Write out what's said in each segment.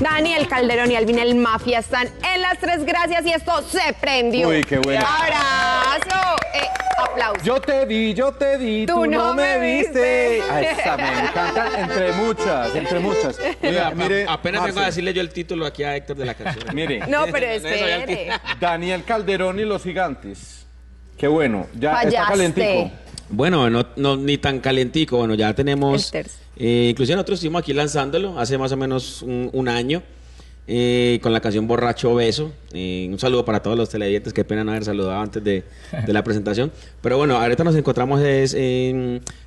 Daniel Calderón y Alvin el Mafia están en las tres gracias y esto se prendió. Uy, qué bueno. Abrazo. Eh, aplauso. Yo te vi, yo te vi, tú, no, me viste. A esa me encanta, entre muchas, entre muchas. Mira, mire, Apenas vengo a decirle yo el título aquí a Héctor de la canción. Mire, No, pero espere. Daniel Calderón y los gigantes. Qué bueno, ya está calentico. Bueno, no, no ni tan calentico. Bueno, ya tenemos. Eh, inclusive nosotros estuvimos aquí lanzándolo hace más o menos un, un año. eh, con la canción Borracho Beso. Eh, un saludo para todos los televidentes. Qué pena no haber saludado antes de, de la presentación. Pero bueno, ahorita nos encontramos es,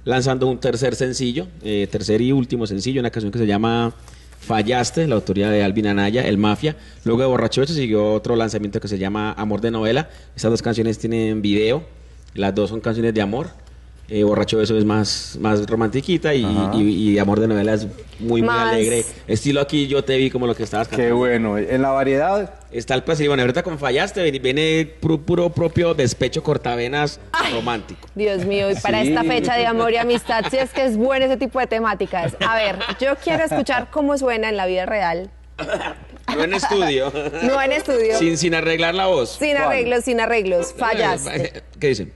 lanzando un tercer sencillo, eh, tercer y último sencillo, una canción que se llama Fallaste, la autoría de Alvin Anaya, El Mafia. Luego de Borracho Beso siguió otro lanzamiento que se llama Amor de Novela. Estas dos canciones tienen video. Las dos son canciones de amor. Eh, Borracho Beso es más, más romantiquita y, Ajá. y- y Amor de Novela es muy, alegre. Estilo aquí yo te vi como lo que estabas Qué cantando. bueno. En la variedad, Está el placer. Y bueno, ahorita con fallaste, viene, viene pu- puro propio despecho cortavenas romántico. Dios mío, y para Sí. esta fecha de amor y amistad, si es que es bueno ese tipo de temáticas. A ver, yo quiero escuchar cómo suena en la vida real, No en estudio. no en estudio, sin, sin, sin arreglar la voz. arreglos, sin arreglos, fallaste. ¿Qué dicen?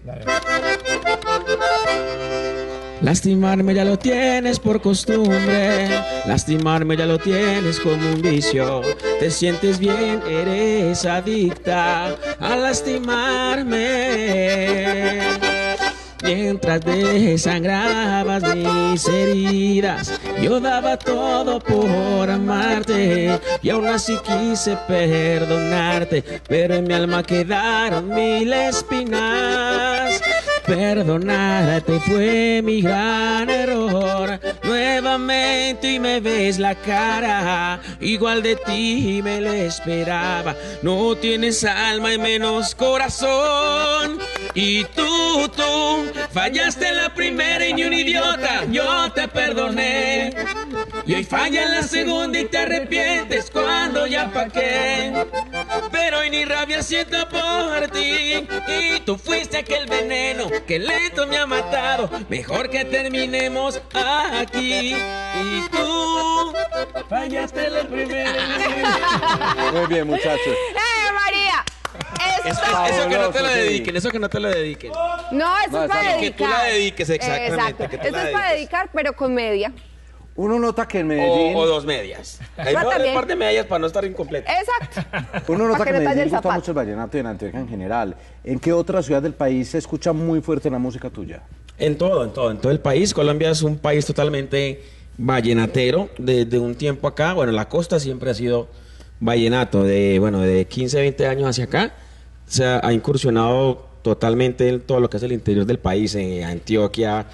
Lastimarme ya lo tienes por costumbre, lastimarme ya lo tienes como un vicio. Te sientes bien, eres adicta a lastimarme. Mientras desangrabas mis heridas, yo daba todo por amarte y aún así quise perdonarte, pero en mi alma quedaron mil espinas. Perdonarte fue mi gran error. Nuevamente y me ves la cara, igual de ti me lo esperaba. No tienes alma y menos corazón. Y tú, tú, fallaste la primera y ni un idiota, yo te perdoné. Y hoy falla la segunda y te arrepientes cuando ya pa' qué. Pero hoy ni rabia siento por ti. Y tú fuiste aquel veneno que lento me ha matado. Mejor que terminemos aquí. Y tú fallaste la primera. muy bien, muchachos. ¡Eh! Eso, eso que no te sí. dediquen, eso que no te lo dediquen. No, eso No, es para exacto. dedicar. Que tú la dediques, exactamente, Exacto. que tú Esto la es para dediques. dedicar, pero con media. Uno nota que en Medellín, O, o dos medias. Hay un también- par de medias para no estar incompleto. Exacto. uno nota Para que que en talle Medellín el gusta zapato. mucho el vallenato y en Antioquia en general. ¿En qué otra ciudad del país se escucha muy fuerte la música tuya? En todo, en todo, en todo el país. Colombia es un país totalmente vallenatero. Desde un tiempo acá, bueno, la costa siempre ha sido vallenato. De, bueno, de 15, 20 años hacia acá, se ha, ha incursionado totalmente en todo lo que es el interior del país, en Antioquia,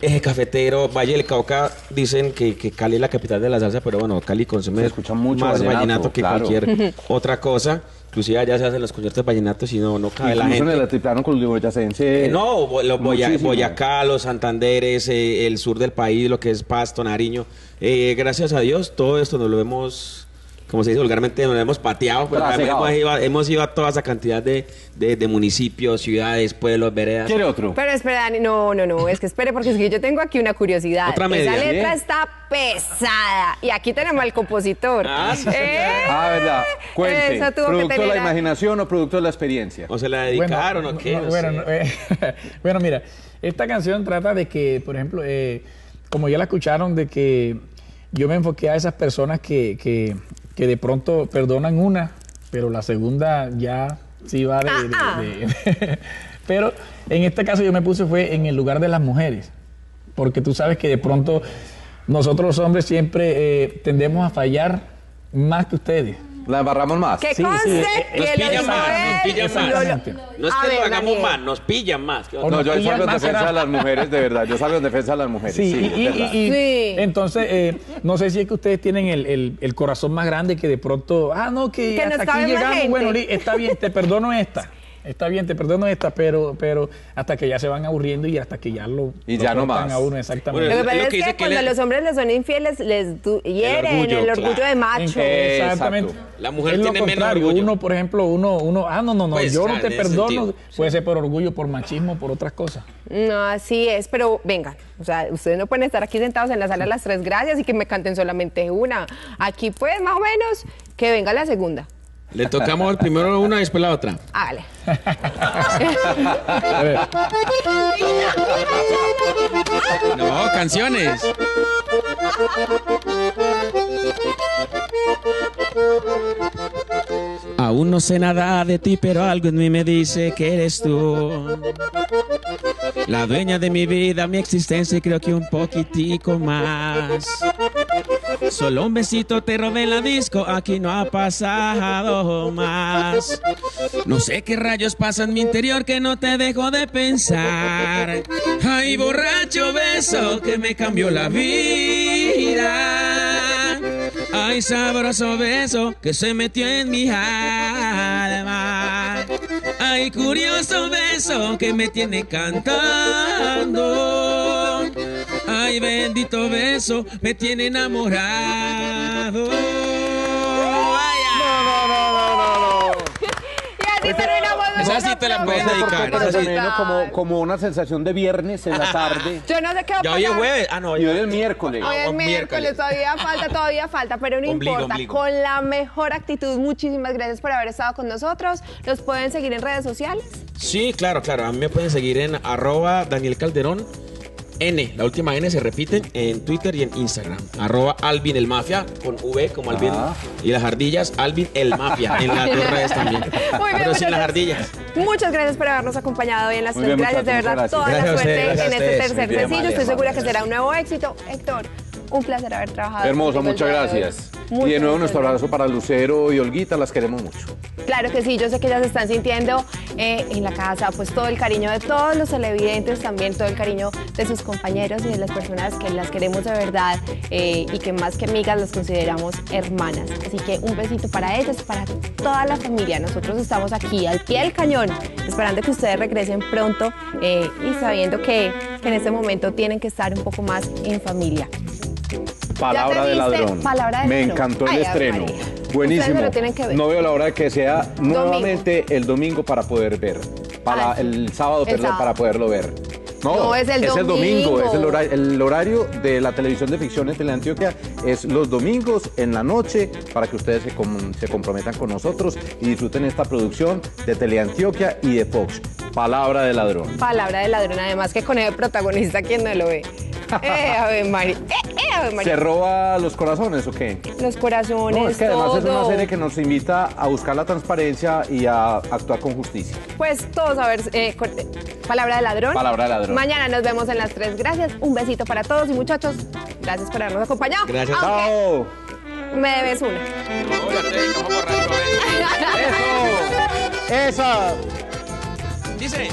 eje cafetero, Valle del Cauca. Dicen que, que Cali es la capital de la salsa, pero bueno, Cali consume escucha mucho más vallenato, vallenato, que claro. cualquier otra cosa. Inclusive allá se hacen los conciertos vallenatos y no, no cabe la Incluso en gente. el altiplano con los boyacense. Eh, No, los Boya-. Boyacá, los Santanderes, eh, el sur del país, lo que es Pasto, Nariño. Eh, gracias a Dios, todo esto nos lo hemos, como se dice vulgarmente, nos lo hemos pateado. Pero Trasegado. hemos, ido, hemos ido a toda esa cantidad de, de- de municipios, ciudades, pueblos, veredas. ¿Quiere otro? Pero espera, Dani, no, no, no, es que espere porque es que yo tengo aquí una curiosidad. Otra Esa media. letra Bien. está pesada y aquí tenemos al compositor. Ah, sí, ¿Eh? Ah, verdad. Cuente. Eso tuvo que ¿Producto de la imaginación o producto de la experiencia? ¿O se la dedicaron o qué? no, No bueno, sé. no, eh, bueno, mira, esta canción trata de que, por ejemplo, eh, como ya la escucharon, de que yo me enfoqué a esas personas que, que, que de pronto perdonan una, pero la segunda ya sí va de... de- Ah, ah. de- pero en este caso yo me puse fue en el lugar de las mujeres, porque tú sabes que de pronto nosotros los hombres siempre eh, tendemos a fallar más que ustedes. ¿La embarramos más? Que Sí, conste sí, eh, que Nos dijo más, nos pillan Lo- más. No es que ver, lo hagamos Daniel. mal, nos pillan más. No, nos yo pillan salgo en más, defensa de las mujeres, de verdad. Yo salgo en defensa de las mujeres. Sí, Sí, y, es verdad. y- y- Sí. entonces, eh, no sé si es que ustedes tienen el, el- el corazón más grande que de pronto, ah, no, que, Que hasta aquí más llegamos, bueno, está bien, te perdono esta. está bien, te perdono esta, pero, pero hasta que ya se van aburriendo y hasta que ya lo, Y lo ya no más. a uno, exactamente. Lo que pasa lo es que cuando le- los hombres les son infieles, les du- hieren el orgullo, orgullo, claro. de macho. Eh, Exactamente. Exacto. La mujer es lo tiene menos contrario. orgullo. Uno, por ejemplo, uno, uno, ah, no, no, no, Pues, yo ah, no te en ese perdono. sentido, Puede ser por orgullo, por machismo, por otras cosas. No, así es, pero vengan, o sea, ustedes no pueden estar aquí sentados en la sala a las tres gracias y que me canten solamente una. Aquí, pues, más o menos, que venga la segunda. Le tocamos primero una y después la otra. Hágale. A ver, No, canciones. Aún no sé nada de ti, pero algo en mí me dice que eres tú. La dueña de mi vida, mi existencia y creo que un poquitico más. Solo un besito te robé la disco, aquí no ha pasado más. No sé qué rayos pasa en mi interior que no te dejo de pensar. Ay, borracho beso que me cambió la vida. Ay, sabroso beso que se metió en mi alma. Ay, curioso beso que me tiene cantando. Ay, bendito beso me tiene enamorado. Ay, ay. Y así terminamos Esa nuestro sí te la No qué, dedicar. pero esa se sí. como, como una sensación de viernes en la tarde. Yo no sé qué va a Ya hoy es pasar. jueves. Ah, no, y hoy es miércoles. Hoy es miércoles, miércoles. todavía falta, todavía falta, pero no Ombligo, importa. ombligo. Con la mejor actitud, muchísimas gracias por haber estado con nosotros. Los pueden seguir en redes sociales. Sí, claro, claro. A mí me pueden seguir en arroba Daniel Calderón. N, la última N se repite en Twitter y en Instagram. Arroba Alvin el Mafia, con V como Alvin. Ah. Y las ardillas, Alvin el Mafia, en las dos redes también. Muy bien, Pero sin muchachos. las ardillas. Muchas gracias por habernos acompañado hoy en las bien, Gracias, de verdad, toda gracias. la suerte en este tercer bien, sencillo. Estoy segura que será un nuevo éxito. Héctor, un placer haber trabajado. El muchas gracias. Muchas y de nuevo nuestro abrazo para Lucero y Olguita, las queremos mucho. Claro que sí, yo sé que ellas están sintiendo eh, en la casa pues todo el cariño de todos los televidentes, también todo el cariño de sus compañeros y de las personas que las queremos de verdad eh, y que más que amigas las consideramos hermanas. Así que un besito para ellas, para toda la familia. Nosotros estamos aquí al pie del cañón, esperando que ustedes regresen pronto eh, y sabiendo que, que en este momento tienen que estar un poco más en familia. Palabra de ladrón. Palabra de Me ladrón. encantó el Ay, estreno. Buenísimo. lo ver. No veo la hora de que sea nuevamente el domingo para poder ver. Para Ah, el sábado, El perdón, sábado. para poderlo ver. No, es el domingo. domingo. Es el horario, el horario de la televisión de ficción en Teleantioquia. Es los domingos en la noche para que ustedes se, com- se comprometan con nosotros y disfruten esta producción de Teleantioquia y de Fox. Palabra de ladrón. Palabra de ladrón, además que con el protagonista, quien no lo ve? Eh, Ave María. Eh, eh, Ave María. ¿Se roba los corazones o qué? Los corazones, No, es que además es una serie que nos invita a buscar la transparencia y a actuar con justicia. Pues todos a ver, eh, eh, palabra de ladrón. Palabra de ladrón. Mañana nos vemos en las tres. Gracias. Un besito para todos y muchachos. Gracias por habernos acompañado. Gracias. Aunque ¡Chao! me debes una. ¡Eso! ¡Esa! Dice.